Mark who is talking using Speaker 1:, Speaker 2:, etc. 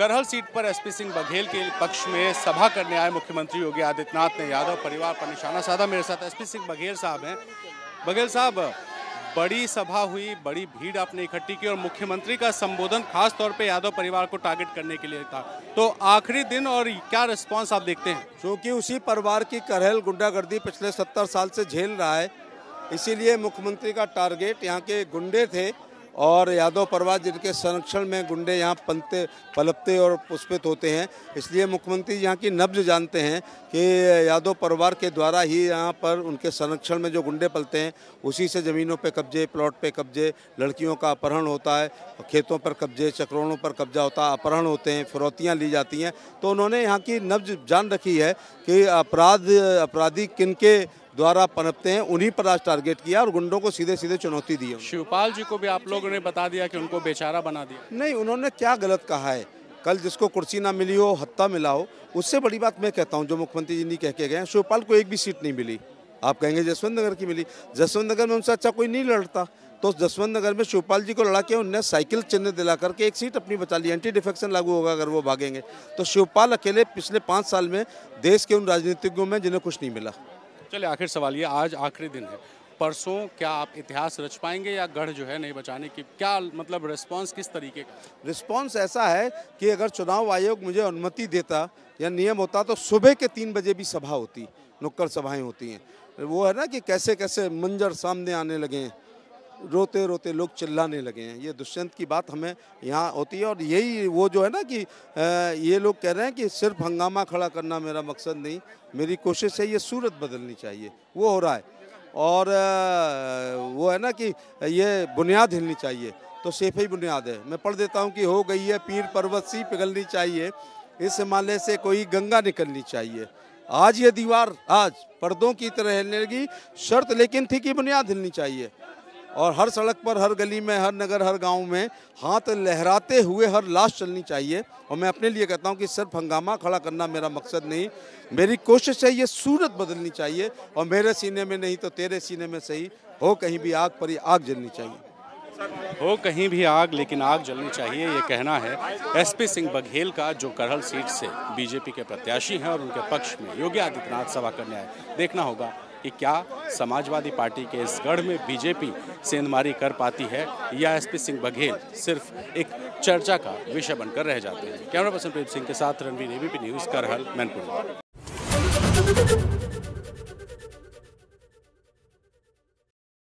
Speaker 1: Karhal seat पर SP Singh Baghel के पक्ष में सभा करने आए मुख्यमंत्री योगी आदित्यनाथ ने यादव परिवार पर निशाना साधा। मेरे साथ एसपी सिंह बघेल साहब हैं। बघेल साहब, बड़ी सभा हुई, बड़ी भीड़ आपने इकट्ठी की और मुख्यमंत्री का संबोधन खास तौर पे यादव परिवार को टारगेट करने के लिए था। तो आखिरी दिन और क्या रिस्पांस आप देखते हैं?
Speaker 2: क्योंकि उसी परिवार की करहल गुंडागर्दी पिछले सत्तर साल से झेल रहा है, इसीलिए मुख्यमंत्री का टारगेट यहाँ के गुंडे थे। और यादव परिवार जिनके संरक्षण में गुंडे यहाँ पलते पलपते और पुष्पित होते हैं, इसलिए मुख्यमंत्री यहाँ की नब्ज जानते हैं कि यादव परिवार के द्वारा ही यहाँ पर उनके संरक्षण में जो गुंडे पलते हैं, उसी से ज़मीनों पे कब्जे, प्लॉट पे कब्जे, लड़कियों का अपहरण होता है खेतों पर कब्जे चक्रोणों पर कब्जा होता है, अपहरण होते हैं, फिरौतियाँ ली जाती हैं। तो उन्होंने यहाँ की नब्ज जान रखी है कि अपराध, अपराधी किन के द्वारा पनपते हैं उन्हीं पर आज टारगेट किया और गुंडों को सीधे सीधे चुनौती दी
Speaker 1: शिवपाल जी को भी आप लोगों ने बता दिया कि उनको बेचारा बना दिया।
Speaker 2: नहीं उन्होंने क्या गलत कहा है? कल जिसको कुर्सी ना मिली हो हत्ता मिला हो उससे बड़ी बात मैं कहता हूँ जो मुख्यमंत्री जी नहीं कह के गए शिवपाल को एक भी सीट नहीं मिली। आप कहेंगे जसवंत नगर की मिली। जसवंत नगर में उनसे अच्छा कोई नहीं लड़ता। तो जसवंत नगर में शिवपाल जी को लड़ा के उनने साइकिल चिन्ह दिला करके एक सीट अपनी बचा ली एंटी डिफेक्शन लागू होगा अगर वो भागेंगे। तो शिवपाल अकेले पिछले पाँच साल में देश के उन राजनीतिज्ञों में जिन्हें कुछ नहीं मिला।
Speaker 1: चलिए, आखिर सवाल ये, आज आखिरी दिन है। परसों क्या आप इतिहास रच पाएँगे या गढ़ जो है नहीं बचाने की, क्या मतलब रिस्पांस किस तरीके का?
Speaker 2: रिस्पांस ऐसा है कि अगर चुनाव आयोग मुझे अनुमति देता या नियम होता तो सुबह के तीन बजे भी सभा होती, नुक्कड़ सभाएँ होती हैं। वो है ना कि कैसे कैसे मंजर सामने आने लगे हैं। रोते रोते लोग चिल्लाने लगे हैं। ये दुष्यंत की बात हमें यहाँ होती है और यही वो जो है ना कि ये लोग कह रहे हैं कि सिर्फ़ हंगामा खड़ा करना मेरा मकसद नहीं, मेरी कोशिश है ये सूरत बदलनी चाहिए, वो हो रहा है। और वो है ना कि ये बुनियाद हिलनी चाहिए तो सेफ़ ही बुनियाद है। मैं पढ़ देता हूँ कि हो गई है पीर पर्वत सी पिघलनी चाहिए, इस हिमालय से कोई गंगा निकलनी चाहिए। आज ये दीवार आज पर्दों की तरह हिलने लगी, शर्त लेकिन थी कि बुनियाद हिलनी चाहिए। और हर सड़क पर, हर गली में, हर नगर, हर गाँव में हाथ लहराते हुए हर लाश चलनी चाहिए। और मैं अपने लिए कहता हूँ कि सिर्फ़ हंगामा खड़ा करना मेरा मकसद नहीं। मेरी कोशिश है ये सूरत बदलनी चाहिए। और मेरे सीने में नहीं तो तेरे सीने में सही। हो कहीं भी आग पर आग जलनी चाहिए।
Speaker 1: हो कहीं भी आग, लेकिन आग जलनी चाहिए, ये कहना है। एसपी सिंह बघेल का जो करहल सीट से बीजेपी के प्रत्याशी हैं और उनके पक्ष में योगी आदित्यनाथ सभा करने आए देखना होगा। कि क्या समाजवादी पार्टी के इस गढ़ में बीजेपी सेंधमारी कर पाती है या एसपी सिंह बघेल सिर्फ़ एक चर्चा का विषय बनकर रह जाते हैं। कैमरा पर्सन प्रेम सिंह के साथ रणवीर, एबीपी न्यूज़, करहल, मैनपुर।